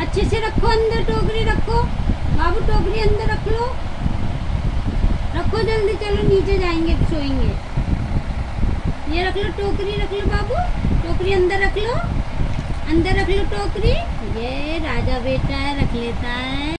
अच्छे से रखो, अंदर टोकरी रखो। बाबू, टोकरी अंदर रख लो। रखो जल्दी, चलो नीचे जाएँगे सोएँगे। ये रख लो, टोकरी रख लो बाबू। टोकरी अंदर रख लो। अंदर रख लो टोकरी। ये राजा बेटा है, रख लेता है।